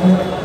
네.